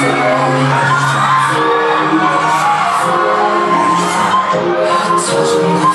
I Touch me.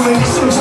Como